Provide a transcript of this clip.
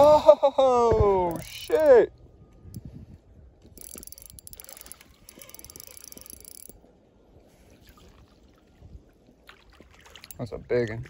Oh, shit. That's a big one.